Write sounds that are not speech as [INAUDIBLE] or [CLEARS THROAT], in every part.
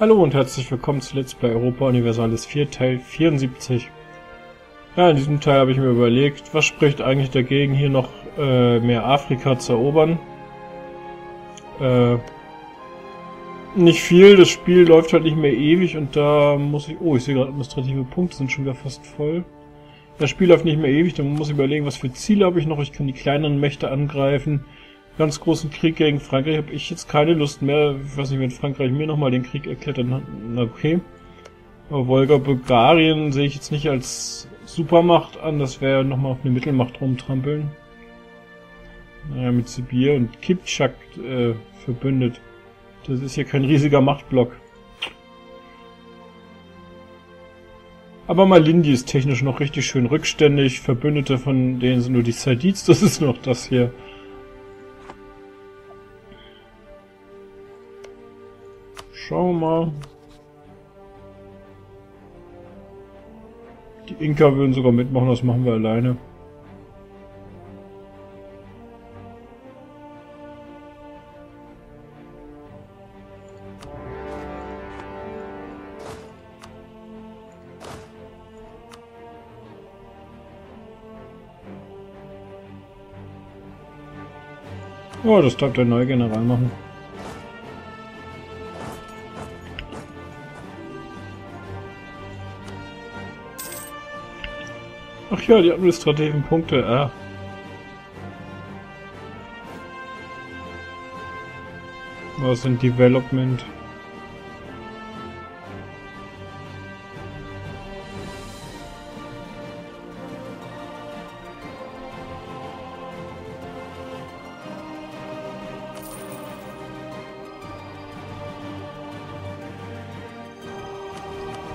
Hallo und herzlich willkommen zu Let's Play Europa Universalis 4 Teil 74. Ja, in diesem Teil habe ich mir überlegt, was spricht eigentlich dagegen, hier noch äh, mehr Afrika zu erobern. Äh, nicht viel, das Spiel läuft halt nicht mehr ewig und da muss ich... Oh, ich sehe gerade, administrative Punkte sind schon wieder fast voll. Das Spiel läuft nicht mehr ewig, dann muss ich überlegen, was für Ziele habe ich noch. Ich kann die kleineren Mächte angreifen ganz großen Krieg gegen Frankreich habe ich jetzt keine Lust mehr. Ich weiß nicht, wenn Frankreich mir nochmal den Krieg erklärt, dann na okay. Aber Wolga Bulgarien sehe ich jetzt nicht als Supermacht an, das wäre nochmal auf eine Mittelmacht rumtrampeln. Naja, mit Sibir und Kipchak äh, verbündet. Das ist ja kein riesiger Machtblock. Aber Malindi ist technisch noch richtig schön rückständig. Verbündete von denen sind nur die Sadids, das ist noch das hier. Schauen wir mal. Die Inka würden sogar mitmachen, das machen wir alleine. Oh, das darf der neue General machen. Ach ja, die administrativen Punkte, ah. Was sind Development?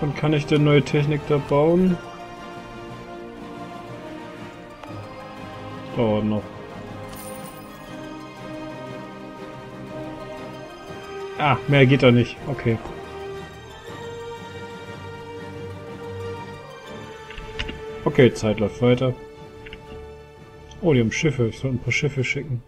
Wann kann ich denn neue Technik da bauen? Dauert noch. Ah, mehr geht da nicht. Okay. Okay, Zeit läuft weiter. Oh, die haben Schiffe. Ich soll ein paar Schiffe schicken.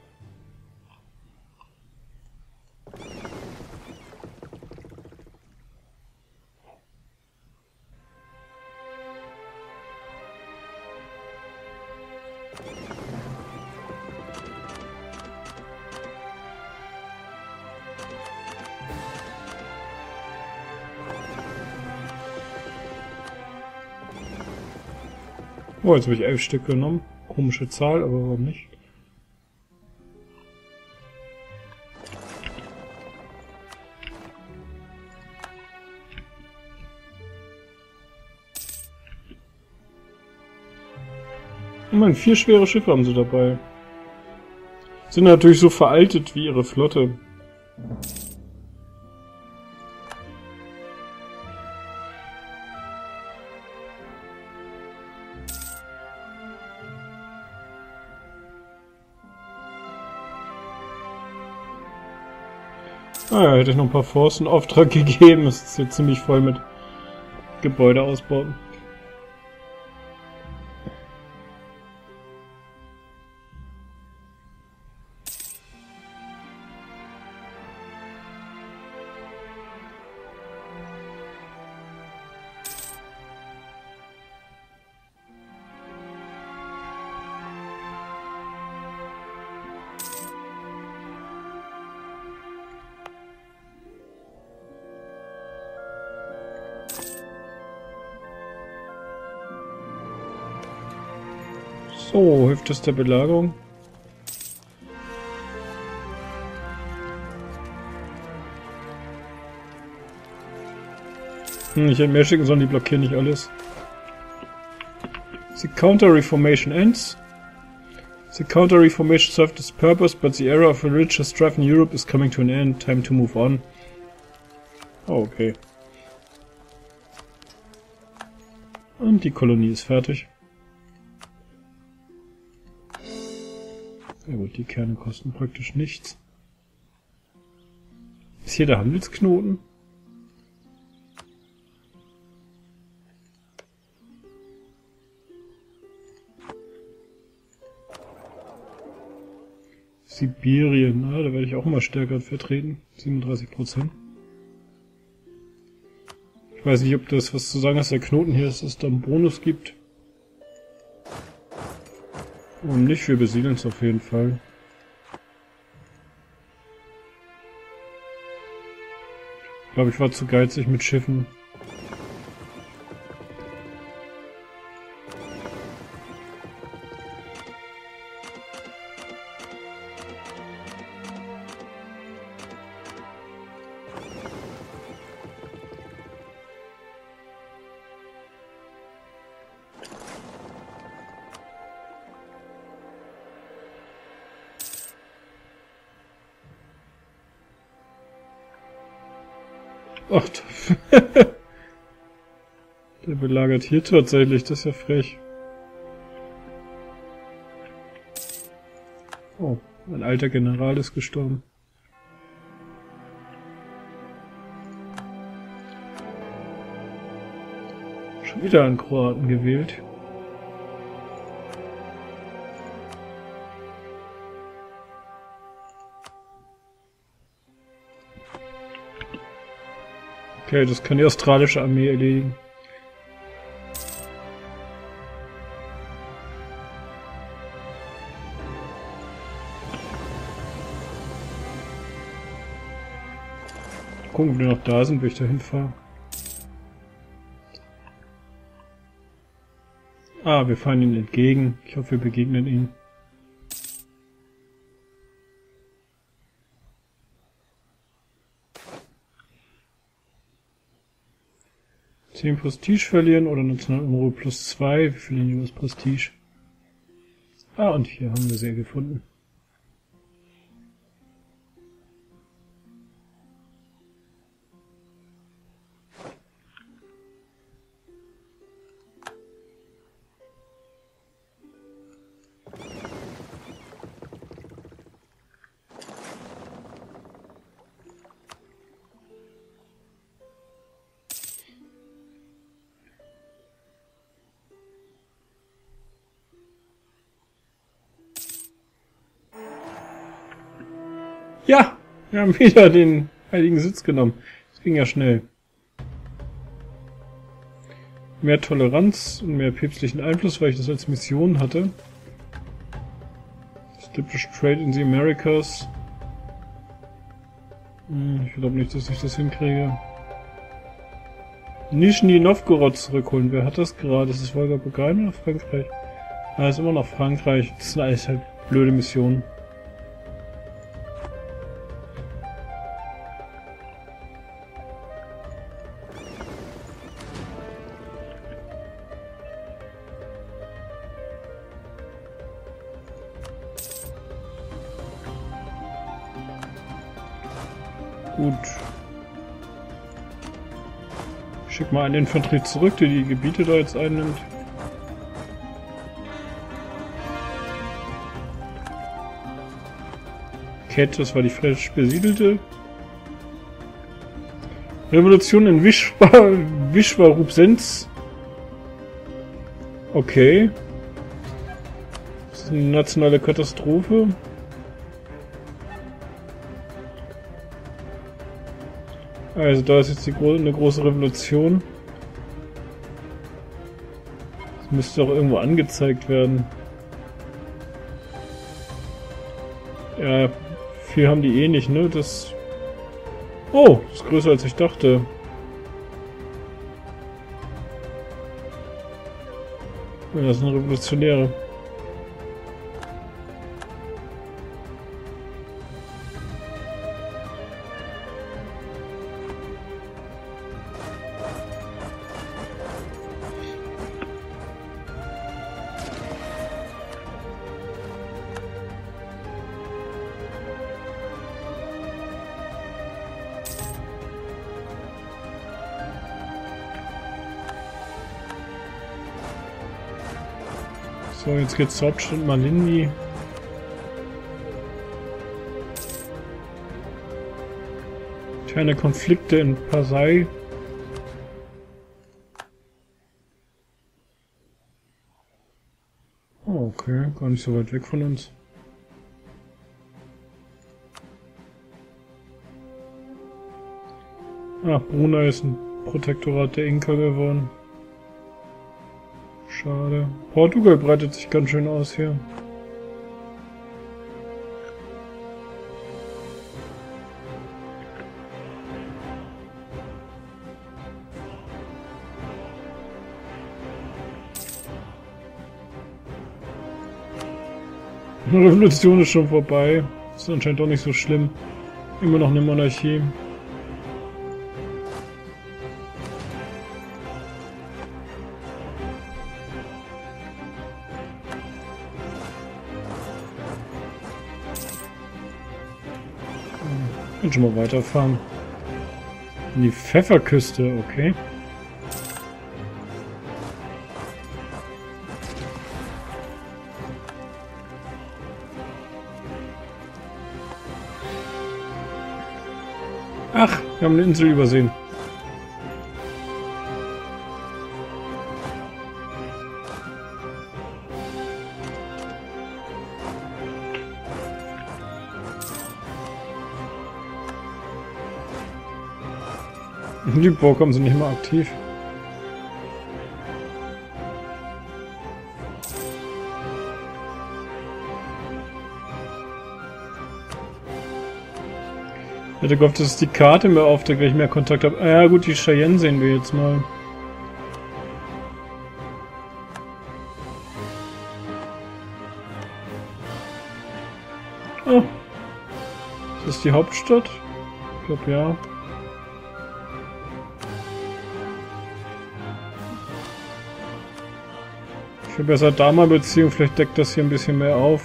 Oh, jetzt habe ich elf Stück genommen. Komische Zahl, aber warum nicht? Oh man, vier schwere Schiffe haben sie dabei. Sind natürlich so veraltet wie ihre Flotte. Ah ja, hätte ich noch ein paar Forsten Auftrag [LAUGHS] gegeben. Es ist jetzt ziemlich voll mit Gebäudeausbauten. Das der Belagerung? Hm, ich hätte mehr schicken sollen, die blockieren nicht alles. The Counter-Reformation ends. The Counter-Reformation served its purpose, but the era of religious strife in Europe is coming to an end. Time to move on. Oh, okay. Und die Kolonie ist fertig. Die Kerne kosten praktisch nichts. Ist hier der Handelsknoten? Sibirien, ah, da werde ich auch immer stärker vertreten. 37 Prozent. Ich weiß nicht, ob das was zu sagen ist, der Knoten hier ist, dass es da einen Bonus gibt. Und nicht, wir besiedeln es auf jeden Fall. Ich glaube, ich war zu geizig mit Schiffen. Der belagert hier tatsächlich, das ist ja frech. Oh, ein alter General ist gestorben. Schon wieder einen Kroaten gewählt. Okay, das kann die australische Armee erledigen. Gucken, ob die noch da sind, wenn ich da hinfahre. Ah, wir fahren ihnen entgegen. Ich hoffe, wir begegnen ihnen. 10 Prestige verlieren oder Nationalunruhe plus 2. Wir verlieren das Prestige. Ah, und hier haben wir sie gefunden. Wir haben wieder den heiligen Sitz genommen. Das ging ja schnell. Mehr Toleranz und mehr päpstlichen Einfluss, weil ich das als Mission hatte. Establish Trade in the Americas. Hm, ich glaube nicht, dass ich das hinkriege. Nizhny Novgorod zurückholen. Wer hat das gerade? Ist es Volga Bulgarien oder Frankreich? Ah, ist immer noch Frankreich. Das alles halt blöde Missionen. Schick mal eine Infanterie zurück, die die Gebiete da jetzt einnimmt. Cat, das war die frisch besiedelte. Revolution in Vishwa, [LAUGHS] Rubsens. Okay. Das ist eine nationale Katastrophe. Also da ist jetzt die eine große Revolution. Das müsste auch irgendwo angezeigt werden. Ja, viel haben die eh nicht, ne? Das... Oh, das ist größer als ich dachte. Ja, das sind Revolutionäre. Jetzt geht's zur Hauptstadt Malindi. Keine Konflikte in Pasai. Oh, okay, gar nicht so weit weg von uns. Ah, Brunei ist ein Protektorat der Inka geworden. Schade. Portugal breitet sich ganz schön aus hier. Die [LAUGHS] Revolution ist schon vorbei. Ist anscheinend doch nicht so schlimm. Immer noch eine Monarchie. Schon mal weiterfahren. In die Pfefferküste, okay. Ach, wir haben eine Insel übersehen. Die Vorkommen sind nicht mehr aktiv. Ich hätte gehofft, dass die Karte mir aufdeckt, wenn ich mehr Kontakt habe. Ah ja gut, die Cheyenne sehen wir jetzt mal. Oh. Ist das die Hauptstadt? Ich glaube ja. Verbessert da mal Beziehung, vielleicht deckt das hier ein bisschen mehr auf.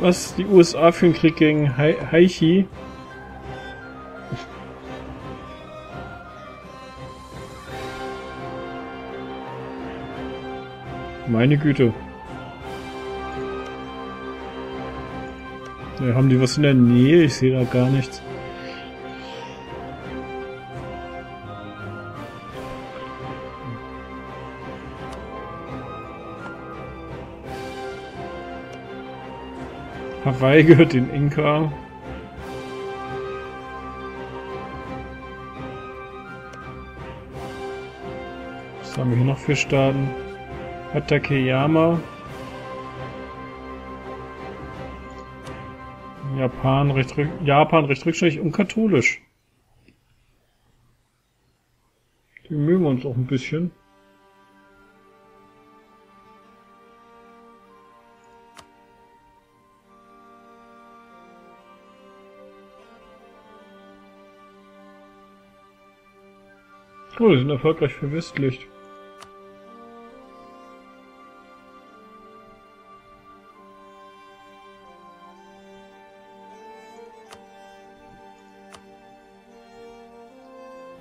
Was? Die USA für den Krieg gegen Haichi? Meine Güte. Ja, haben die was in der Nähe? Ich sehe da gar nichts. Hawaii gehört den Inka. Was haben wir hier noch für Staaten? Hatakeyama. Japan recht, Japan recht rückständig und katholisch. Die mögen uns auch ein bisschen. Oh, die sind erfolgreich verwestlicht.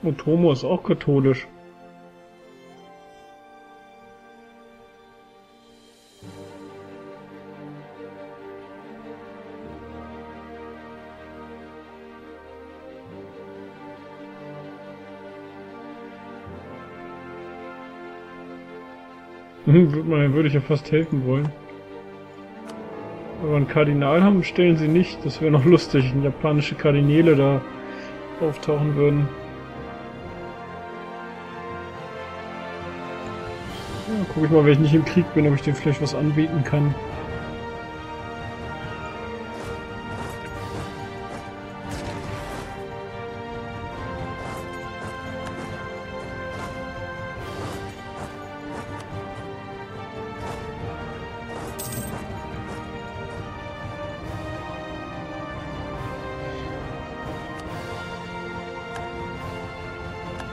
Und Tomo ist auch katholisch. Hm, würde ich ja fast helfen wollen. Aber einen Kardinal haben, stellen sie nicht. Das wäre noch [LAUGHS] lustig, wenn japanische Kardinäle da auftauchen würden. Guck ich mal, wenn ich nicht im Krieg bin, ob ich dir vielleicht was anbieten kann.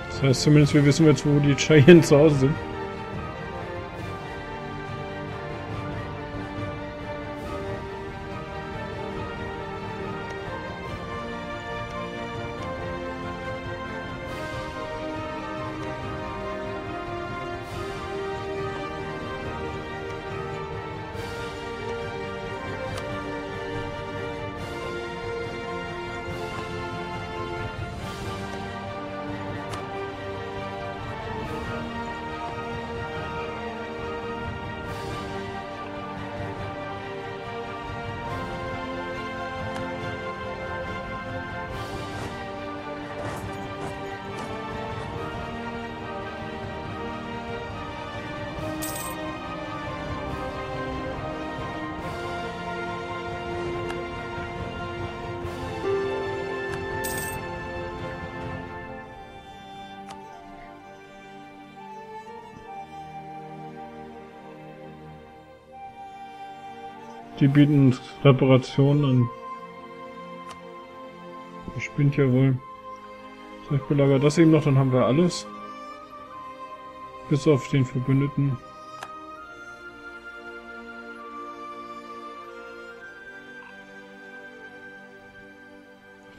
Das heißt zumindest, wir wissen jetzt, wo die Cheyenne zu Hause sind. Die bieten uns Reparationen an. Ich spinnt ja wohl. Ich belagere das eben noch, dann haben wir alles. Bis auf den Verbündeten.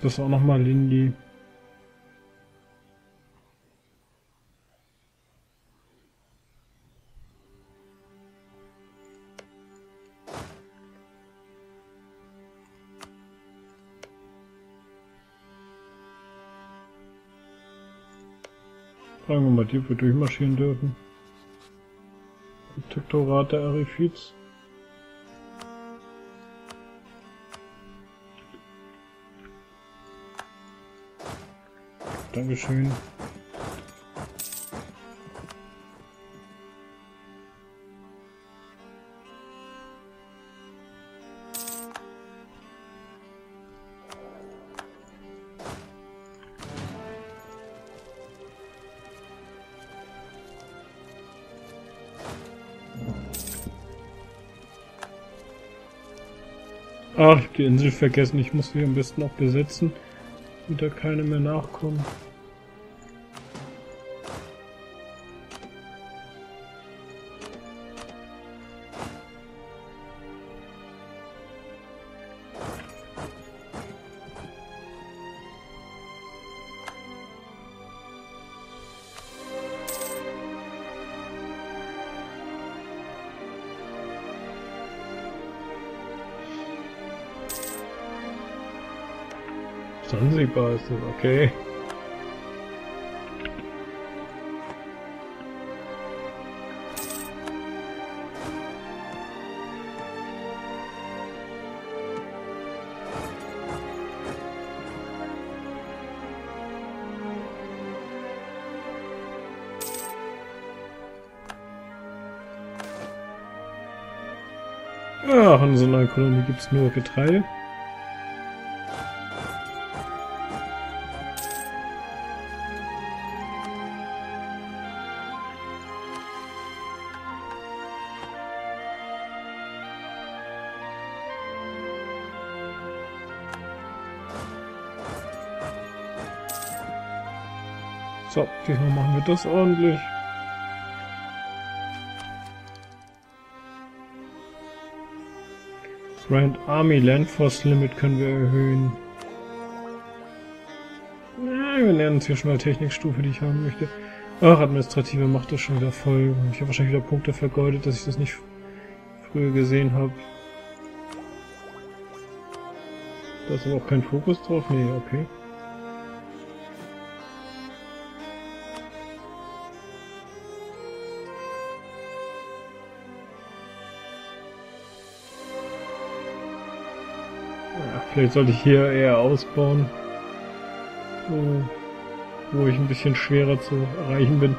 Das auch nochmal Lindy. Die, wir durchmarschieren dürfen. Protektorat der Arifiz. Dankeschön. Die Insel vergessen. Ich muss sie am besten auch besetzen, damit da keine mehr nachkommen. Sansibar ist das, okay. Ach, in so einer Kolonie gibt es nur Getreide. Diesmal machen wir das ordentlich. Grand Army Land Force Limit können wir erhöhen. Ja, wir nähern uns hier schon der Technikstufe, die ich haben möchte. Ach, administrative macht das schon wieder voll. Ich habe wahrscheinlich wieder Punkte vergeudet, dass ich das nicht früher gesehen habe. Da ist aber auch kein Fokus drauf. Nee, okay. Vielleicht sollte ich hier eher ausbauen, wo, wo ich ein bisschen schwerer zu erreichen bin.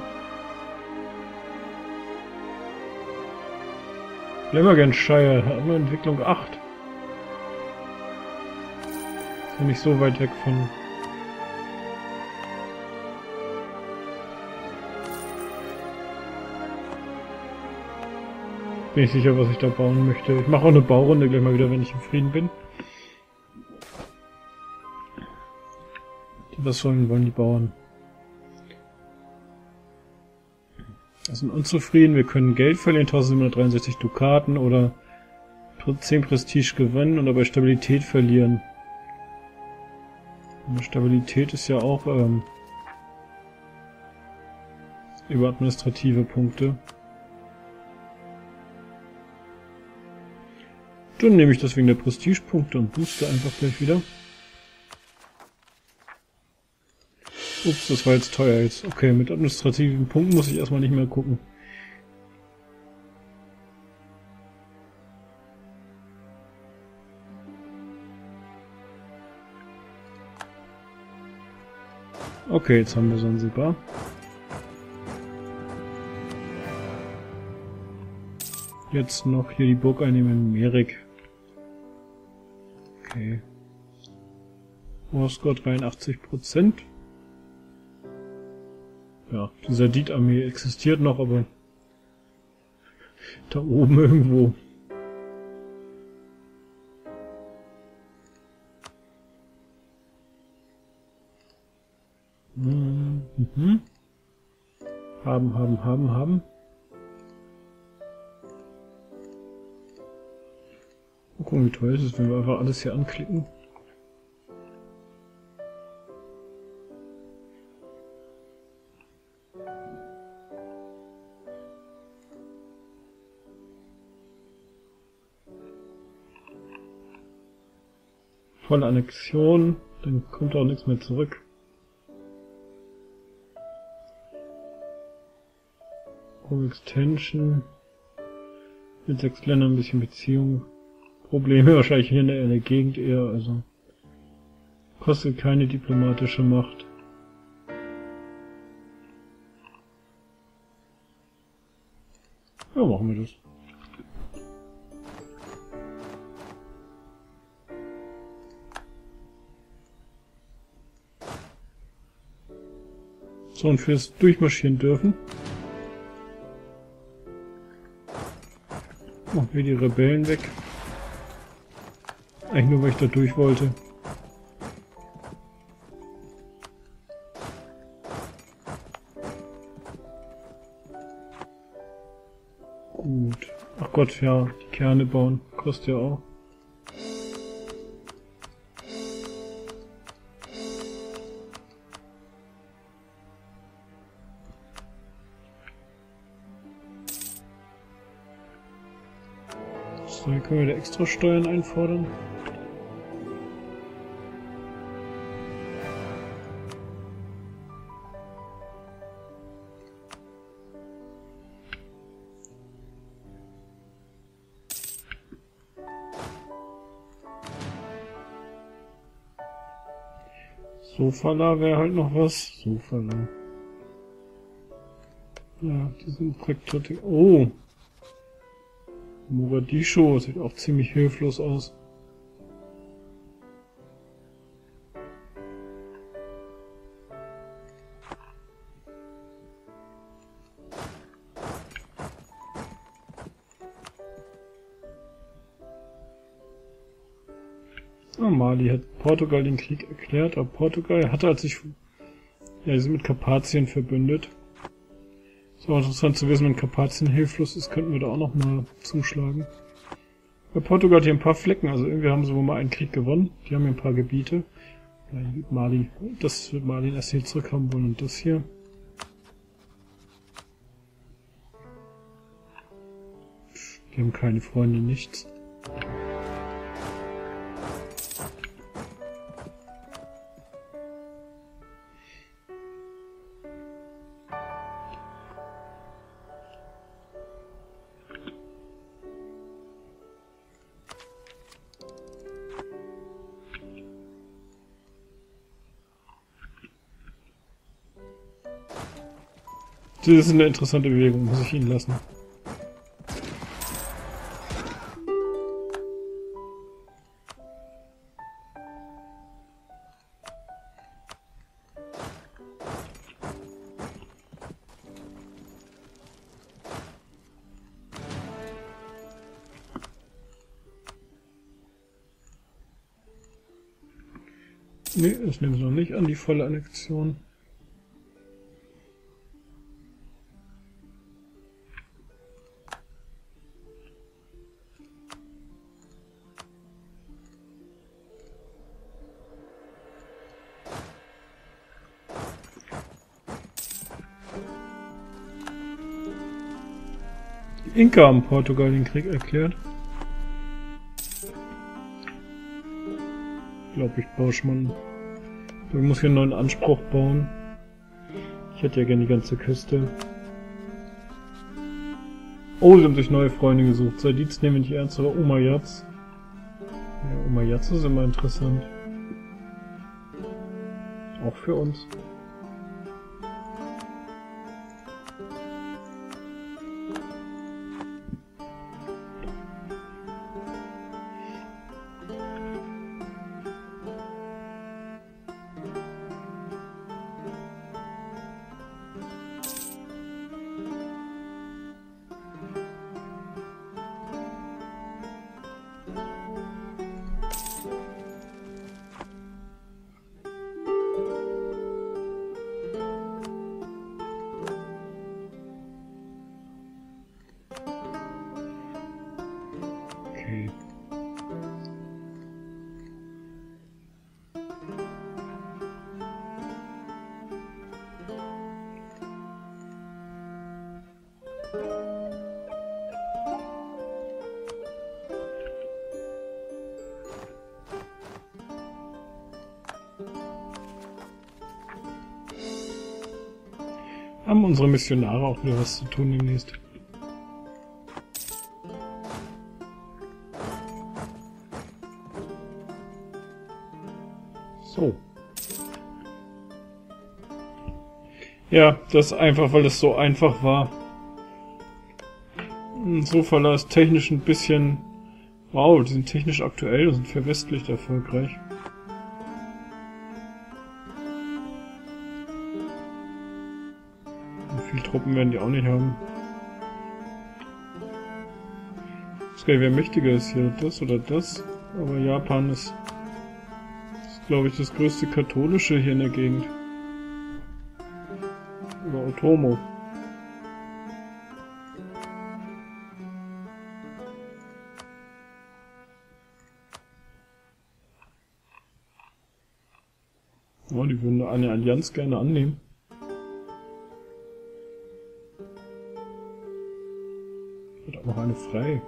Lemmergenshire, hat nur Entwicklung 8. Ist nicht so weit weg von... Bin ich sicher, was ich da bauen möchte. Ich mache auch eine Baurunde gleich mal wieder, wenn ich im Frieden bin. Was sollen wollen die Bauern? Wir sind unzufrieden, wir können Geld verlieren, 1763 Dukaten oder 10 Prestige gewinnen und dabei Stabilität verlieren. Stabilität ist ja auch ähm, über administrative Punkte. Dann nehme ich das wegen der Prestigepunkte und booste einfach gleich wieder. Ups, das war jetzt teuer jetzt. Okay, mit administrativen Punkten muss ich erstmal nicht mehr gucken. Okay, jetzt haben wir Sansibar. Jetzt noch hier die Burg einnehmen, Merik. Okay. Moskau 83 Prozent ja, die Sardit-Armee existiert noch, aber da oben irgendwo. Mhm. Haben, haben, haben, haben. Mal gucken, wie toll ist es wenn wir einfach alles hier anklicken. Volle Annexion, dann kommt auch nichts mehr zurück. Home Extension. Mit sechs Ländern ein bisschen Beziehung. Probleme [LAUGHS] wahrscheinlich hier in der, in der Gegend eher, also. Kostet keine diplomatische Macht. Ja, machen wir das. So, und fürs Durchmarschieren dürfen. Machen wir die Rebellen weg. Eigentlich nur, weil ich da durch wollte. Gut. Ach Gott, ja, die Kerne bauen. Kostet ja auch. Hier können wir da extra Steuern einfordern. Sofala wäre halt noch was. Sofala. Ja, die sind praktisch. Oh! Mogadischu sieht auch ziemlich hilflos aus. Oh, Mali hat Portugal den Krieg erklärt, aber Portugal hatte als sich, ja, sie sind mit Karpatien verbündet. Ist auch interessant zu wissen, wenn Karpatien hilflos ist, könnten wir da auch noch mal zuschlagen. Bei Portugal hat hier ein paar Flecken, also irgendwie haben sie wohl mal einen Krieg gewonnen. Die haben hier ein paar Gebiete. Mali, das wird Mali erst hier zurückhaben wollen und das hier. Die haben keine Freunde, nichts. Das ist eine interessante Bewegung, muss ich Ihnen lassen. Nee, das nehmen sie noch nicht an, die volle Annexion. Inka haben Portugal den Krieg erklärt. Glaube, ich mal... Ich muss hier einen neuen Anspruch bauen. Ich hätte ja gerne die ganze Küste. Oh, sie haben sich neue Freunde gesucht. Sadiz nehmen wir nicht ernst, aber Umayyads. Ja, Umayyads ist immer interessant. Auch für uns. Haben unsere Missionare auch wieder was zu tun demnächst. So. Ja, das einfach, weil es so einfach war. So verlass technisch ein bisschen... Wow, die sind technisch aktuell und sind für westlich erfolgreich. Truppen werden die auch nicht haben. Ich weiß gar nicht, wer mächtiger ist hier. Das oder das. Aber Japan ist, ist glaube ich, das größte katholische hier in der Gegend. Oder Otomo. Oh, die würden eine Allianz gerne annehmen. Noch eine frei.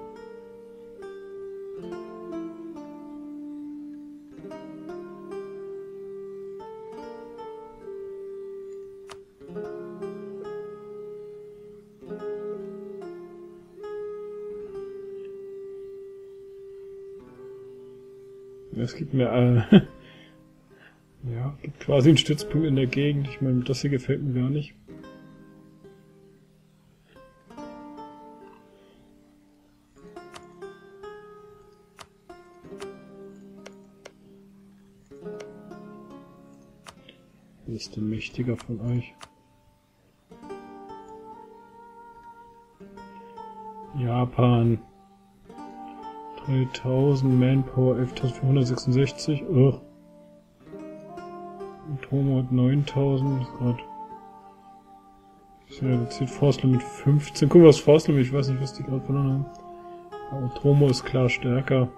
Es gibt mir äh, [LAUGHS] ja, gibt quasi einen Stützpunkt in der Gegend. Ich meine, das hier gefällt mir gar nicht. Ist mächtiger von euch? Japan. 3000 Manpower, 11466. Ugh. Tomo hat 9000. Gott. Ich reduziert Force Limit 15. Guck mal, was Force Limit, ich weiß nicht, was die gerade verloren haben. Aber Tromo ist klar stärker.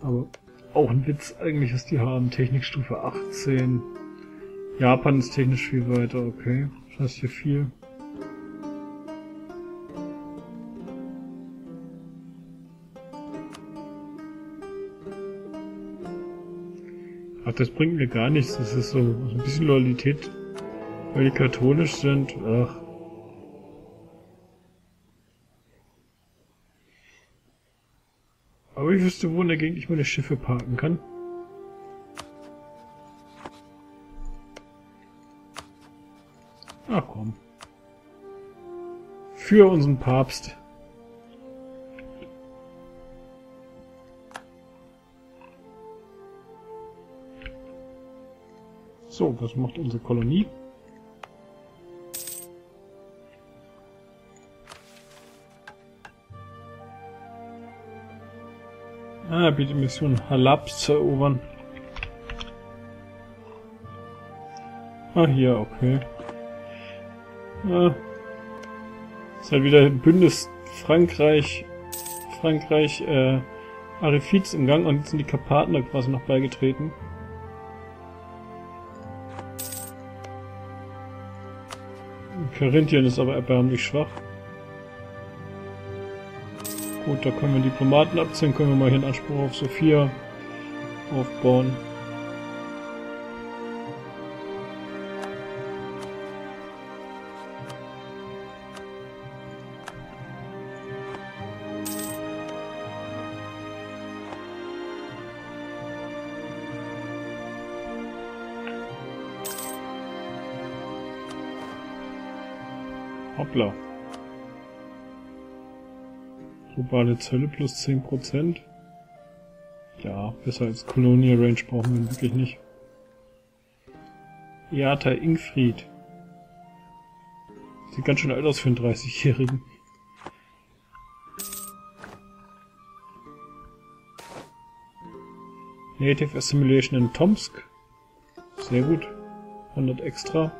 Aber auch ein Witz eigentlich, was die haben. Technikstufe 18. Japan ist technisch viel weiter, okay. Das heißt hier viel. Ach, das bringt mir gar nichts. Das ist so, ein bisschen Loyalität, weil die katholisch sind. Ach. Aber ich wüsste, wo in der Gegend ich meine Schiffe parken kann. Für unseren Papst. So, was macht unsere Kolonie? Ah, bietet Mission Halab zu erobern. Ah, hier, okay. Ja. Ist halt wieder Bündnis Frankreich, Frankreich, äh, Arifiz im Gang und jetzt sind die Karpaten da quasi noch beigetreten. Carinthien ist aber erbärmlich schwach. Gut, da können wir Diplomaten abziehen, können wir mal hier einen Anspruch auf Sophia aufbauen. Hoppla. Globale Zölle plus 10%. Ja, besser als Colonial Range brauchen wir wirklich nicht. Iata Ingfried. Sieht ganz schön alt aus für einen 30-Jährigen. Native Assimilation in Tomsk. Sehr gut. 100 extra.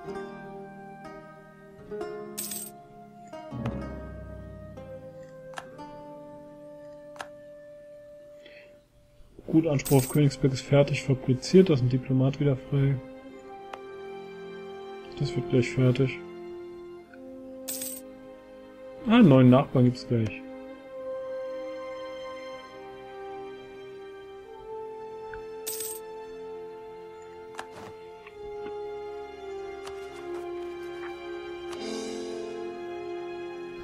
Gut, Anspruch auf Königsberg ist fertig fabriziert, das ist ein Diplomat wieder frei. Das wird gleich fertig. Ah, neuen Nachbarn gibt's gleich.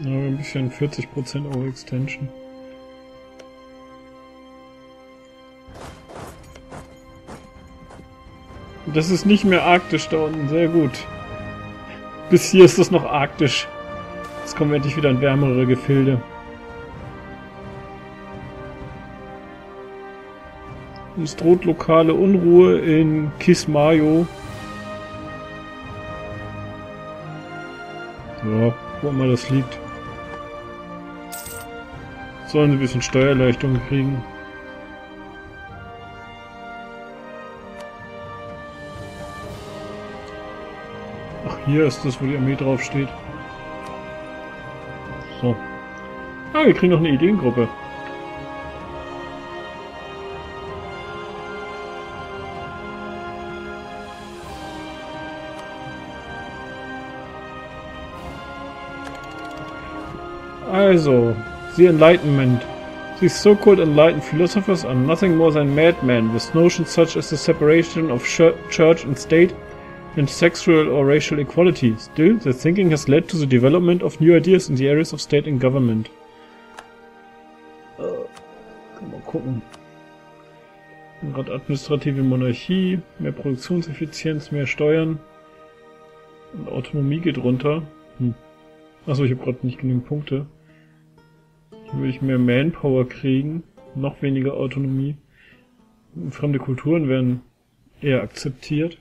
Ja, ein bisschen 40% Overextension. Das ist nicht mehr arktisch da unten, sehr gut. Bis hier ist das noch arktisch. Jetzt kommen wir endlich wieder in wärmere Gefilde. Es droht lokale Unruhe in Kismayo. Ja, wo immer das liegt. Sollen sie ein bisschen Steuererleichterung kriegen. Hier ist das, wo die Armee draufsteht. So. Ah, wir kriegen noch eine Ideengruppe. Also, the Enlightenment. These so-called enlightened philosophers are nothing more than madmen with notions such as the separation of church and state and sexual or racial equality. Still, their thinking has led to the development of new ideas in the areas of state and government. Äh, kann mal gucken. Gerade administrative Monarchie, mehr Produktionseffizienz, mehr Steuern und Autonomie geht runter. Hm. Achso, ich habe gerade nicht genügend Punkte. Hier würde ich mehr Manpower kriegen, noch weniger Autonomie. Fremde Kulturen werden eher akzeptiert.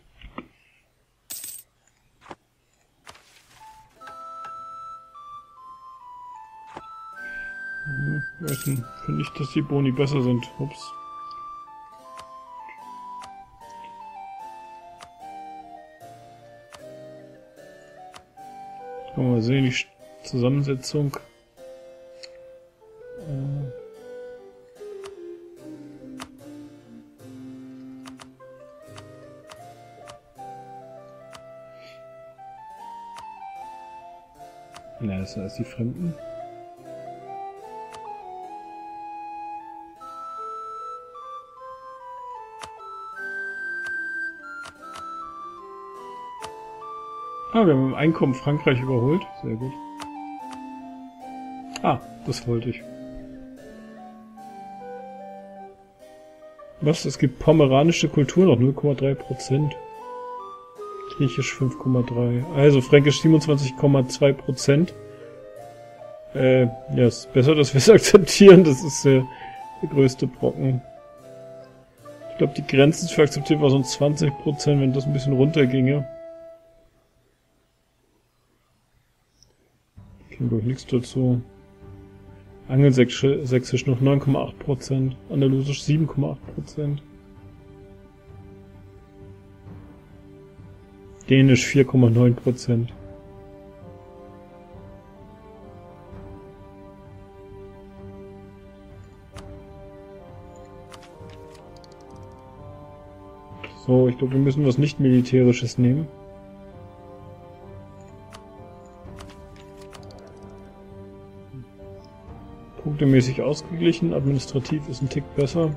Hm, weiß nicht, dass die Boni besser sind. Ups. Können wir mal sehen, die Zusammensetzung. Äh Na, das sind die Fremden. Ah, wir haben im Einkommen Frankreich überholt. Sehr gut. Ah, das wollte ich. Was? Es gibt pomeranische Kultur noch 0,3%. Griechisch 5,3. Also Fränkisch 27,2%. Äh, ja, ist besser, dass wir es [LAUGHS] akzeptieren. Das ist äh, der größte Brocken. Ich glaube, die Grenze für akzeptiert war so 20%, wenn das ein bisschen runterginge. Klingt doch nichts dazu. Angelsächsisch noch 9,8%, Andalusisch 7,8%. Dänisch 4,9%. So, ich glaube, wir müssen was nicht militärisches nehmen. Punktemäßig ausgeglichen, administrativ ist ein Tick besser.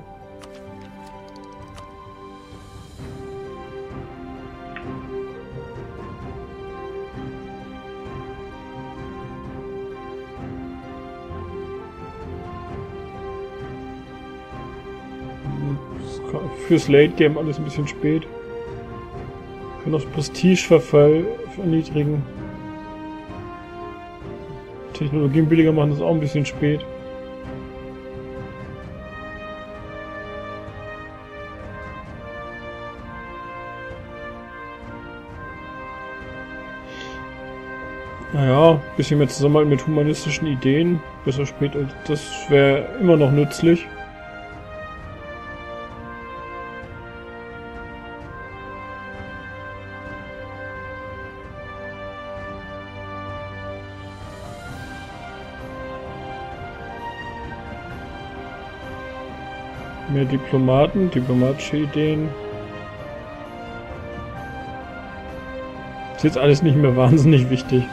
Fürs Late Game alles ein bisschen spät. Können auch Prestigeverfall erniedrigen. Technologien billiger machen das auch ein bisschen spät. Bisschen mehr Zusammenhalt mit humanistischen Ideen. Besser später, das wäre immer noch nützlich. Mehr Diplomaten, diplomatische Ideen. Ist jetzt alles nicht mehr [LAUGHS] wahnsinnig wichtig.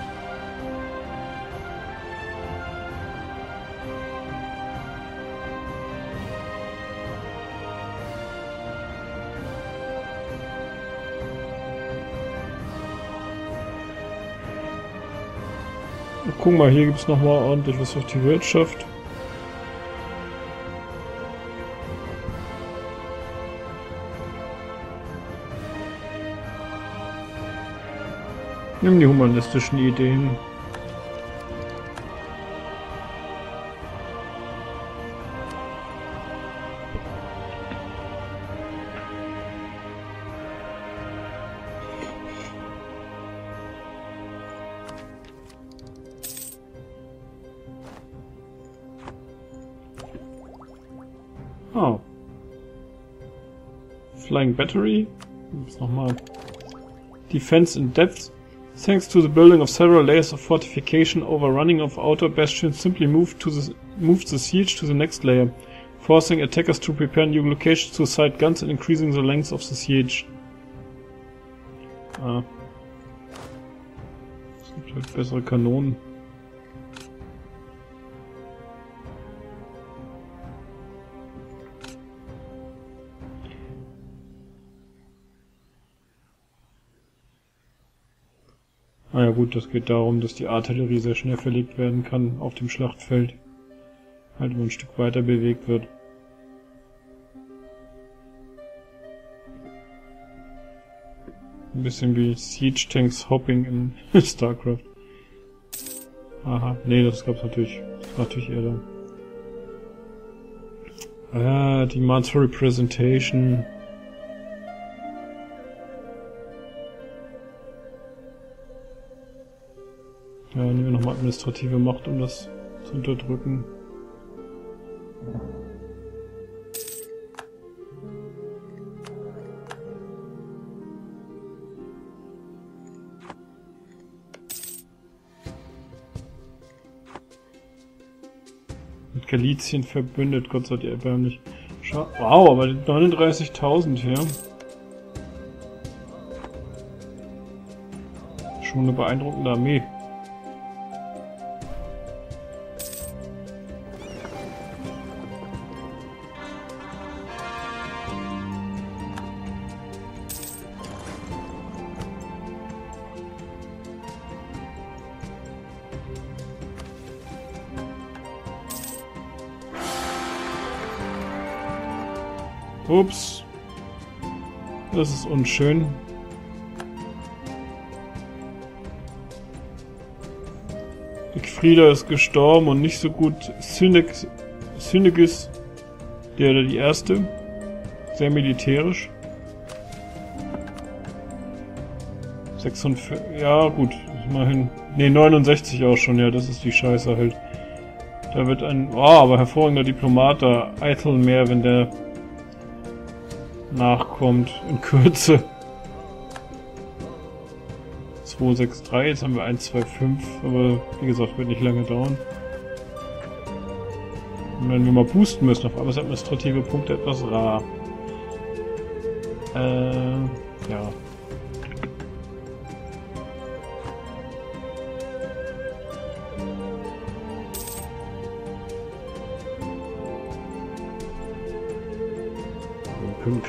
Guck mal, hier gibt es nochmal ordentlich was auf die Wirtschaft. Nimm die humanistischen Ideen. Battery. Nochmal. Defense in Depth. Thanks to the building of several layers of fortification, overrunning of outer bastions simply moved to the moved the siege to the next layer, forcing attackers to prepare new locations to sight guns and increasing the length of the siege. Ah. Es bessere Kanonen. Ja gut, das geht darum, dass die Artillerie sehr schnell verlegt werden kann auf dem Schlachtfeld. Halt immer ein Stück weiter bewegt wird. Ein bisschen wie Siege Tanks Hopping in [LAUGHS] StarCraft. Aha, nee, das gab's natürlich, das war natürlich eher da. Ah, die Monster Representation. Ja, nehmen wir nochmal administrative Macht, um das zu unterdrücken. Mit Galizien verbündet, Gott sei Dank erbärmlich. Schau wow, aber 39.000 hier. Schon eine beeindruckende Armee. Das ist unschön. Frieda ist gestorben und nicht so gut Synex, Synegus, der die erste. Sehr militärisch. 46, ja gut, immerhin. Ne, 69 auch schon, ja, das ist die Scheiße halt. Da wird ein, oh, aber hervorragender Diplomat da, Eitel mehr, wenn der nachkommt in Kürze. 263, jetzt haben wir 125, aber wie gesagt, wird nicht lange dauern. Und wenn wir mal boosten müssen auf arbeitsadministrative Punkte etwas rar. Äh, ja.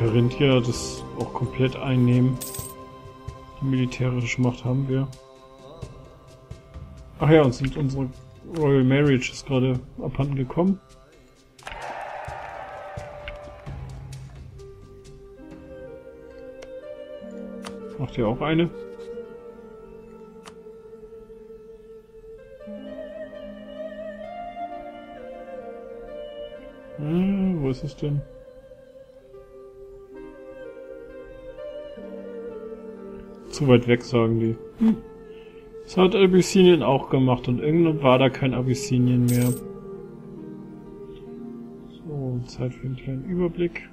Carinthia das auch komplett einnehmen. Die militärische Macht haben wir. Ach ja, uns sind unsere Royal Marriage ist gerade abhanden gekommen. Macht ihr auch eine? Hm, wo ist es denn? Zu weit weg, sagen die. Hm. Das hat Abyssinien auch gemacht und irgendwann war da kein Abyssinien mehr. So, Zeit für einen kleinen Überblick.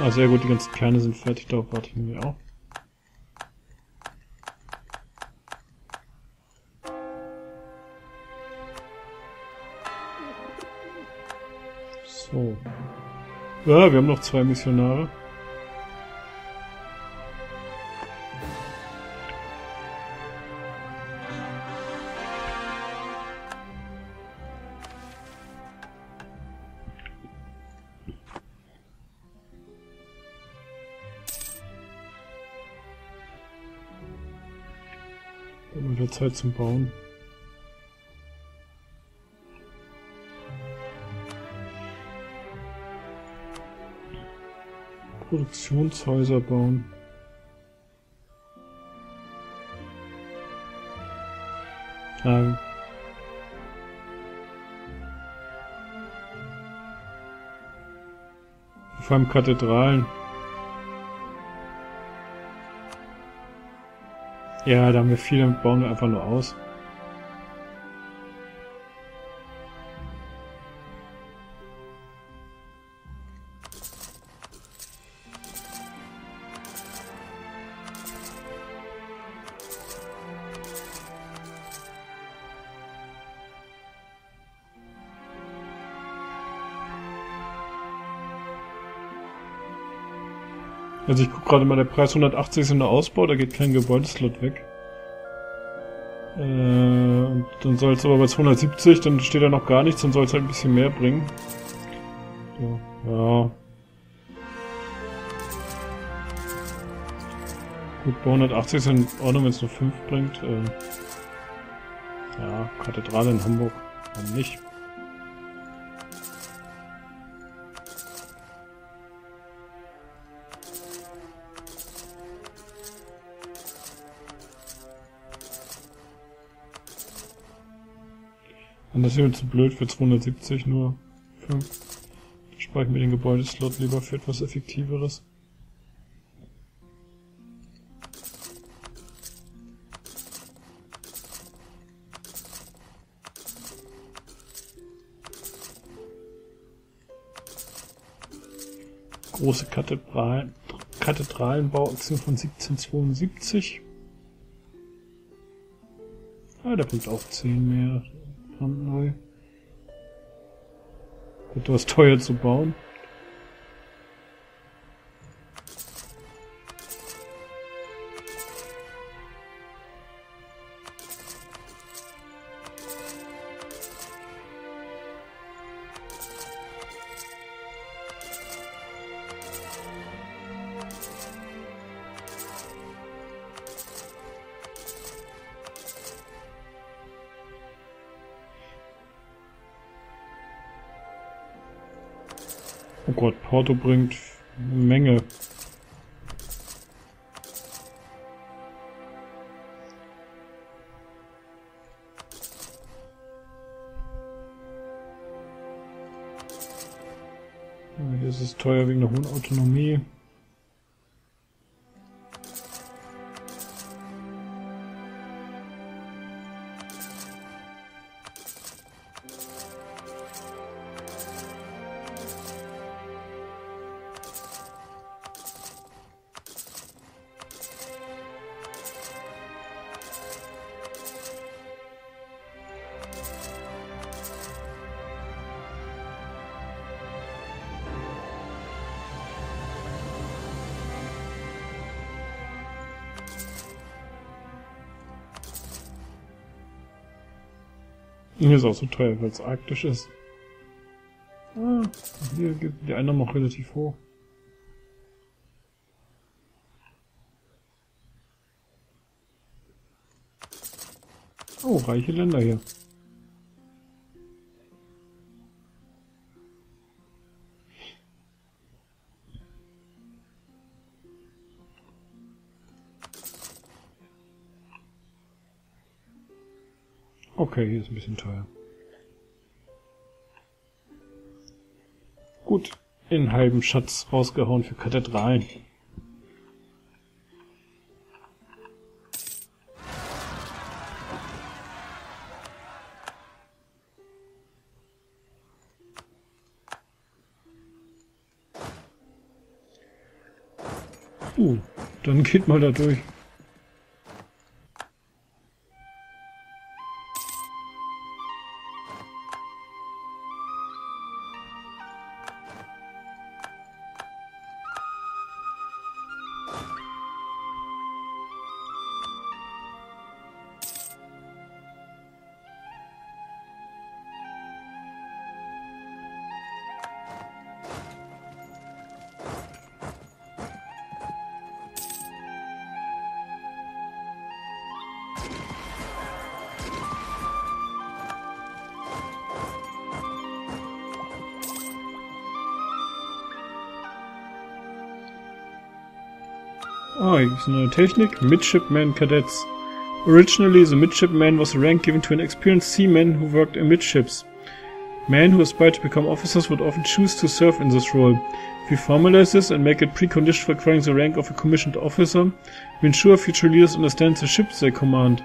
Ah, sehr gut, die ganzen Kerne sind fertig, darauf warten wir auch. So. Ja, wir haben noch zwei Missionare. Wieder Zeit zum Bauen. Produktionshäuser bauen. Ähm. Vor allem Kathedralen. Ja, da haben wir viele, bauen wir einfach nur aus. Gerade mal, der Preis 180 ist in der Ausbau, da geht kein Gebäudeslot weg. Äh, dann soll es aber bei 270, dann steht da noch gar nichts, dann soll es halt ein bisschen mehr bringen. So, ja. Gut, bei 180 ist in Ordnung, wenn es nur 5 bringt. Äh, ja, Kathedrale in Hamburg, dann nicht. Und das ist mir zu blöd für 270 nur. 5. Da spare ich mir den Gebäudeslot lieber für etwas Effektiveres. Große Kathedralen, Kathedralenbauaktion von 1772. Ah, der bringt auch 10 mehr brandneu. Etwas teuer zu bauen. Porto bringt eine Menge. Hier ist es teuer wegen der hohen Autonomie. Hier ist auch so teuer, weil es arktisch ist. Ah, hier geht die Einnahmen auch relativ hoch. Oh, reiche Länder hier. Okay, hier ist ein bisschen teuer. Gut, in halben Schatz rausgehauen für Kathedralen. Uh, dann geht mal da durch. Ah, hier gibt's eine Technik. Midshipman Cadets. Originally, the midshipman was a rank given to an experienced seaman who worked amidships. Men who aspire to become officers would often choose to serve in this role. We formalize this and make it precondition for acquiring the rank of a commissioned officer, we ensure future leaders understand the ships they command.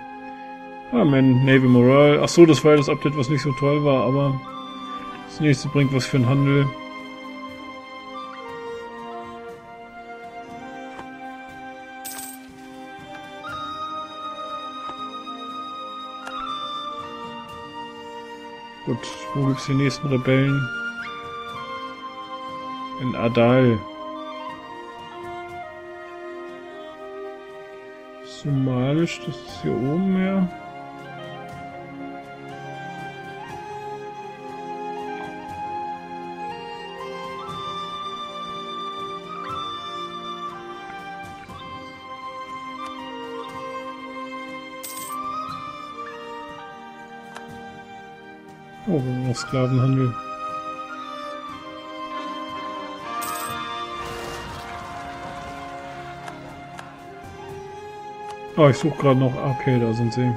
Ah, man, Navy Morale. Ach so, das war das Update, was nicht so toll war, aber das nächste bringt was für den Handel. Wo gibt's die nächsten Rebellen? In Adal. Somalisch, das ist hier oben mehr. Sklavenhandel. Oh, ich suche gerade noch... Okay, da sind sie.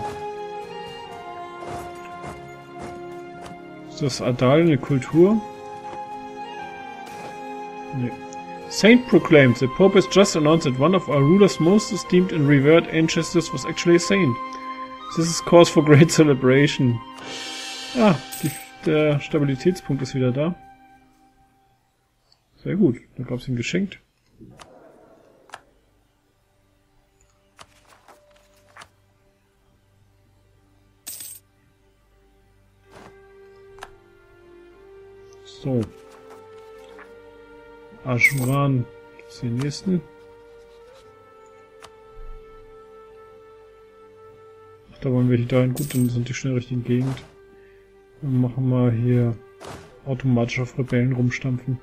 Ist das Adal eine Kultur? Nee. Saint proclaimed, the Pope has just announced that one of our rulers most esteemed and revered ancestors was actually a saint. This is cause for great [LAUGHS] celebration. Ah, die, der Stabilitätspunkt ist wieder da. Sehr gut, da gab es ihm geschenkt. So. Das ist die nächsten. Ach, da wollen wir hier dahin. Gut, dann sind die schnell richtig in Gegend. Dann machen wir hier automatisch auf Rebellen rumstampfen.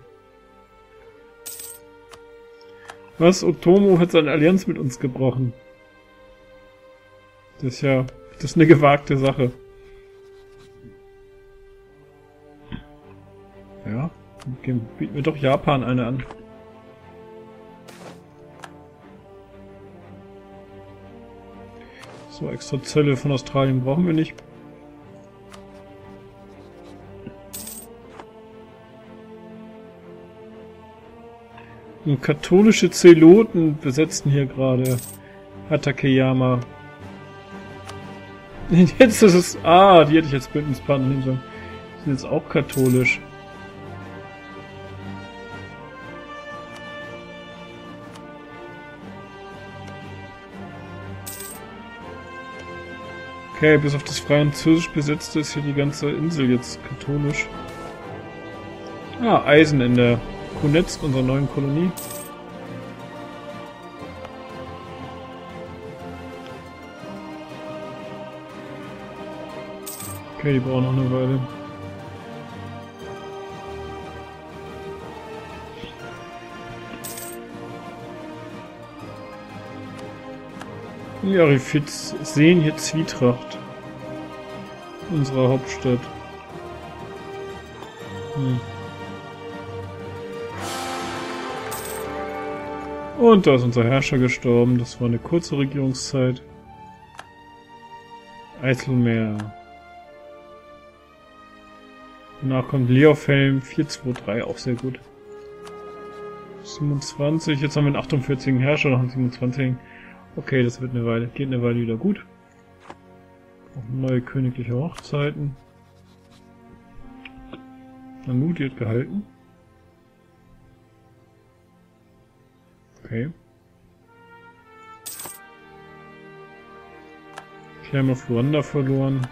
Was? Otomo hat seine Allianz mit uns gebrochen. Das ist ja... Das ist eine gewagte Sache. Ja, okay, bieten wir doch Japan eine an. So, extra Zölle von Australien brauchen wir nicht. Und katholische Zeloten besetzten hier gerade Hatakeyama. [LAUGHS] Jetzt ist es... Ah, die hätte ich jetzt Bündnispartner nehmen sollen. Die sind jetzt auch katholisch. Okay, bis auf das französisch besetzte ist hier die ganze Insel jetzt katholisch. Ah, Eisen in der Kunetz, unserer neuen Kolonie. Okay, die brauchen noch eine Weile. Ja, Refits sehen hier Zwietracht. Unserer Hauptstadt. Hm. Und da ist unser Herrscher gestorben. Das war eine kurze Regierungszeit. Eiselmeer. Danach kommt Leofelm 423, auch sehr gut. 27, jetzt haben wir einen 48. Herrscher, noch einen 27. Okay, das wird eine Weile, geht eine Weile wieder gut. Auch neue königliche Hochzeiten. Namut wird gehalten. Okay. Claim of Rwanda verloren.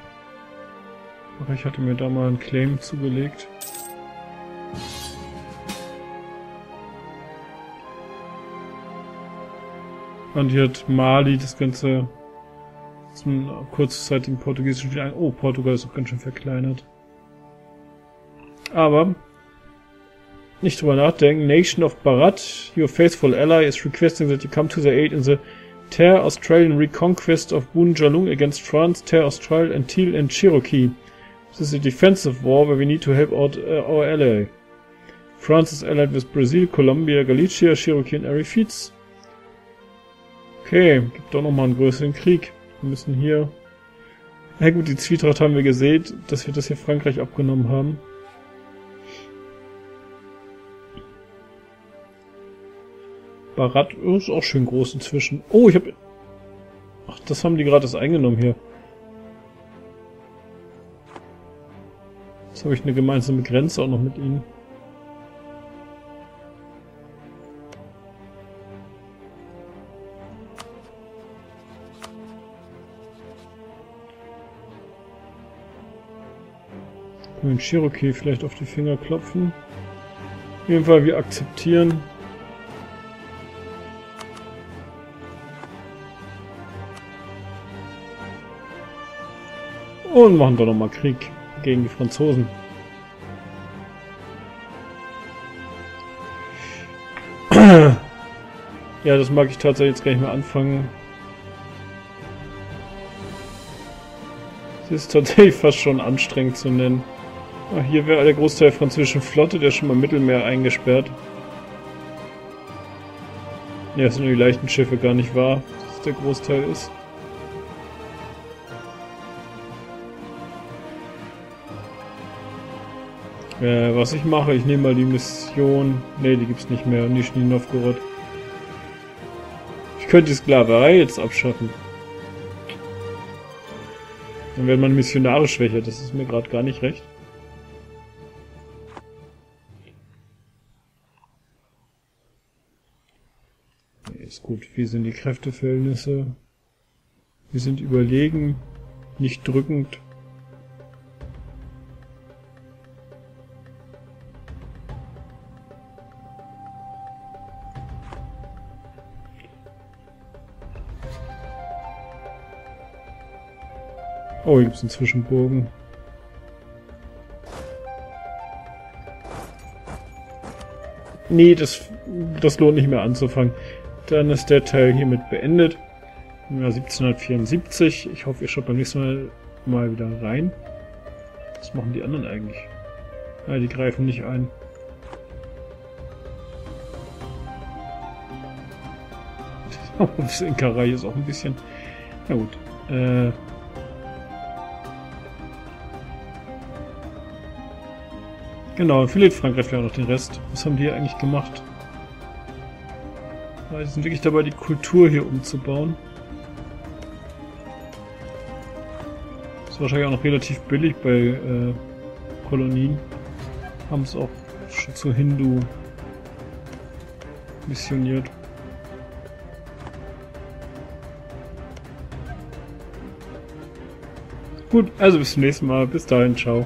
Ach, ich hatte mir da mal einen Claim zugelegt. Und hier hat Mali das Ganze zum kurzzeitigen portugiesischen Spiel ein. Oh, Portugal ist auch ganz schön verkleinert. Aber nicht drüber nachdenken. Nation of Bharat, your faithful ally, is requesting that you come to their aid in the Terre Australian reconquest of Bunjalung against France, Terre Austral, Antil and Cherokee. This is a defensive war where we need to help out uh, our ally. France is allied with Brazil, Colombia, Galicia, Cherokee and Arifits. Okay, gibt doch nochmal einen größeren Krieg. Wir müssen hier... Na gut, die Zwietracht haben wir gesehen, dass wir das hier Frankreich abgenommen haben. Barat ist auch schön groß inzwischen. Oh, ich habe... Ach, das haben die gerade das eingenommen hier. Jetzt habe ich eine gemeinsame Grenze auch noch mit ihnen. Können Cherokee vielleicht auf die Finger klopfen. Auf jeden Fall, wir akzeptieren. Und machen doch nochmal Krieg gegen die Franzosen. [CLEARS THROAT] Ja, das mag ich tatsächlich jetzt gar nicht mehr anfangen. Das ist tatsächlich fast schon anstrengend zu nennen. Ach, hier wäre der Großteil der französischen Flotte, der schon mal im Mittelmeer eingesperrt. Ja, das sind nur die leichten Schiffe gar nicht wahr, dass der Großteil ist. Äh, was ich mache, ich nehme mal die Mission... Ne, die gibt's nicht mehr, Nischni Novgorod. Ich könnte die Sklaverei jetzt abschaffen. Dann werden meine Missionare schwächer, das ist mir gerade gar nicht recht. ist gut. Wie sind die Kräfteverhältnisse? Wir sind überlegen, nicht drückend. Oh, hier gibt es einen Zwischenbogen. Nee, das, das lohnt nicht mehr anzufangen. Dann ist der Teil hiermit beendet. Im Jahr 1774. Ich hoffe, ihr schaut beim nächsten Mal mal wieder rein. Was machen die anderen eigentlich? Ah, die greifen nicht ein. [LAUGHS] das Inkarei ist auch ein bisschen... Na gut. Äh... Genau, verliert Frankreich auch noch den Rest. Was haben die eigentlich gemacht? Ja, die sind wirklich dabei, die Kultur hier umzubauen. Ist wahrscheinlich auch noch relativ billig bei äh, Kolonien. Haben es auch schon zu Hindu missioniert. Gut, also bis zum nächsten Mal. Bis dahin, ciao.